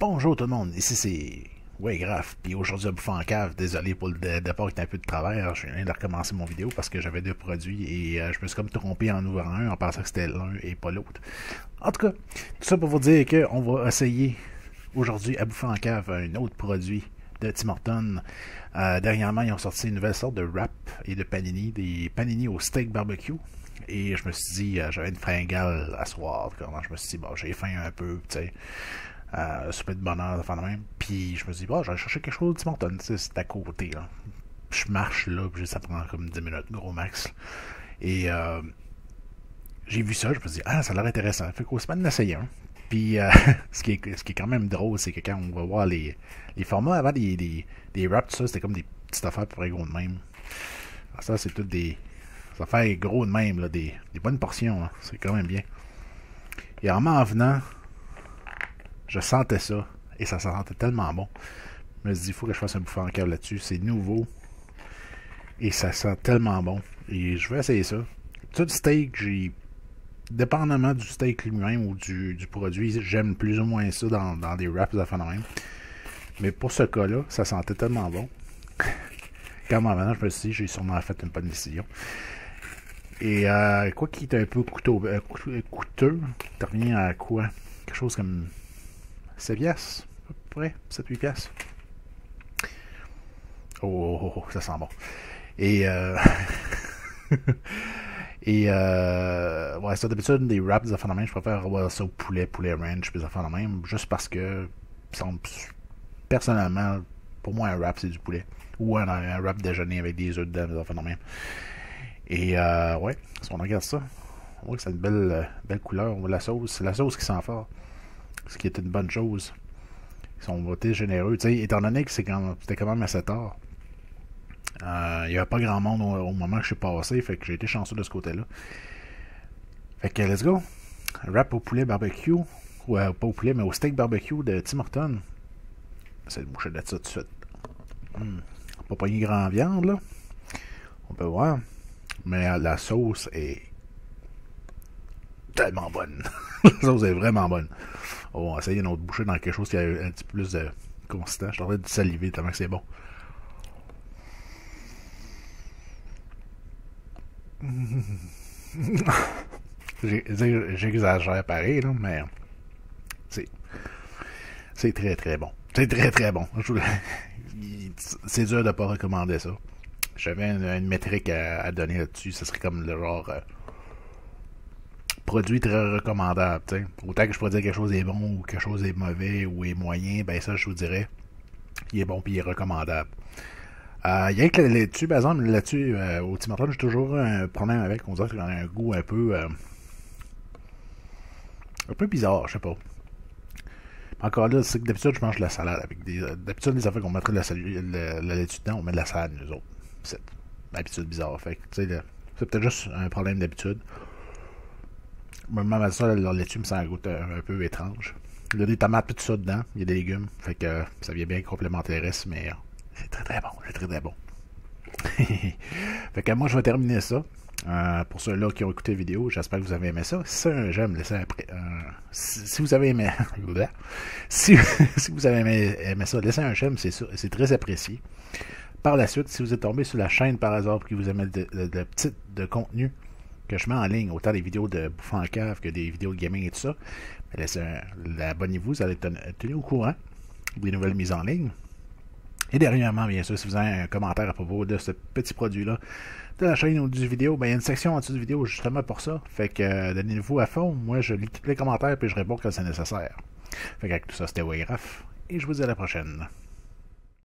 Bonjour tout le monde, ici c'est Ouais grave, puis aujourd'hui à bouffer en cave, désolé pour le départ avec un peu de travers, je viens de recommencer mon vidéo parce que j'avais deux produits et euh, je me suis comme trompé en ouvrant un en pensant que c'était l'un et pas l'autre. En tout cas, tout ça pour vous dire qu'on va essayer aujourd'hui à bouffer en cave un autre produit de Tim Hortons. Euh, dernièrement, ils ont sorti une nouvelle sorte de wrap et de panini, des panini au steak barbecue. Et je me suis dit, euh, j'avais une fringale à soir. Comment je me suis dit, bon, j'ai faim un peu, tu sais euh, souper de bonheur, de même. Puis je me dis, bah, j'allais chercher quelque chose de Tim c'est à côté. Là. Je marche là, puis ça prend comme 10 minutes, gros max. Et euh, j'ai vu ça, je me dis, ah, ça a l'air intéressant. Fait qu'au semaine d'essayer un. Puis euh, ce, qui est, ce qui est quand même drôle, c'est que quand on va voir les, les formats avant des, des, des wraps, ça, c'était comme des petites affaires pour gros de même. Alors ça, c'est toutes des, affaires gros de même, là, des, des bonnes portions. Hein. C'est quand même bien. Et en m'en venant, je sentais ça. Et ça sentait tellement bon. Je me suis dit, il faut que je fasse un bouffon en cave là-dessus. C'est nouveau. Et ça sent tellement bon. Et je vais essayer ça. Tout steak, j'ai. Dépendamment du steak lui-même ou du, produit, j'aime plus ou moins ça dans, des wraps de même. Mais pour ce cas-là, ça sentait tellement bon. Quand maintenant, je me suis dit, j'ai sûrement fait une bonne décision. Et euh, quoi qu'il est un peu coûteux, euh, coûteux, à quoi? Quelque chose comme 7 pièces, à peu près, 7-8 pièces. Oh, oh, oh, oh, ça sent bon. Et, euh, et, euh, ouais, ça, d'habitude, des wraps, des affaires de même, je préfère avoir ça au poulet, poulet ranch, des affaires de même, juste parce que, personnellement, pour moi, un wrap, c'est du poulet. Ou un, un wrap déjeuner avec des œufs dedans, des affaires de même. Et, euh, ouais, si on regarde ça, on voit que c'est une belle, belle couleur. On voit la sauce, c'est la sauce qui sent fort ce qui est une bonne chose. Ils sont votés généreux. étant donné que c'était quand même assez tard, euh, il n'y avait pas grand monde au, moment que je suis passé, fait que j'ai été chanceux de ce côté-là. Fait que let's go. Rap au poulet barbecue, ou pas au poulet, mais au steak barbecue de Tim Hortons. C'est de boucher de ça tout de suite. Hmm. Pas une grande viande, là. On peut voir. Mais la sauce est tellement bonne. la sauce est vraiment bonne. On va essayer une autre bouchée dans quelque chose qui a un petit peu plus de consistant. Je suis de saliver tellement que c'est bon. J'exagère pareil, là, mais c'est c'est très très bon. C'est très très bon. C'est dur de ne pas recommander ça. J'avais une, métrique à, donner là-dessus. Ce serait comme le genre euh, produit très recommandable. Autant que je pourrais dire quelque chose est bon ou quelque chose est mauvais ou est moyen, ben ça, je vous dirais, il est bon puis il est recommandable. Euh, il y a que là-dessus, par exemple, là-dessus, euh, au Tim j'ai toujours un problème avec. On dirait qu'il a un goût un peu. Euh, un peu bizarre, je sais pas. Encore là, c'est que d'habitude, je mange de la salade avec. D'habitude, les affaires qu'on mettrait de la, la, laitue dedans, on met de la salade, nous autres. C'est l'habitude bizarre. Fait c'est peut-être juste un problème d'habitude. Même ça, leur laitue me sent un goût un, peu étrange. Il y a des tomates tout ça dedans. Il y a des légumes. Fait que ça vient bien complémentaire, mais c'est très très bon. C'est très très bon. fait que moi, je vais terminer ça. Euh, pour ceux-là qui ont écouté la vidéo, j'espère que vous avez aimé ça. Si c'est un j'aime, laissez un si, vous avez aimé si, vous avez aimé, ça, laissez un j'aime, c'est très apprécié. Par la suite, si vous êtes tombé sur la chaîne par hasard et que vous aimez le, petit de contenu que je mets en ligne, autant des vidéos de bouffant en cave que des vidéos de gaming et tout ça, abonnez-vous, vous allez être tenu au courant des nouvelles mises en ligne. Et dernièrement, bien sûr, si vous avez un commentaire à propos de ce petit produit-là, de la chaîne ou du vidéo, ben, il y a une section en dessous de vidéo justement pour ça. Fait que euh, donnez-vous à fond. Moi, je lis tous les commentaires et je réponds quand c'est nécessaire. Fait que tout ça, c'était Wayraf. Et je vous dis à la prochaine.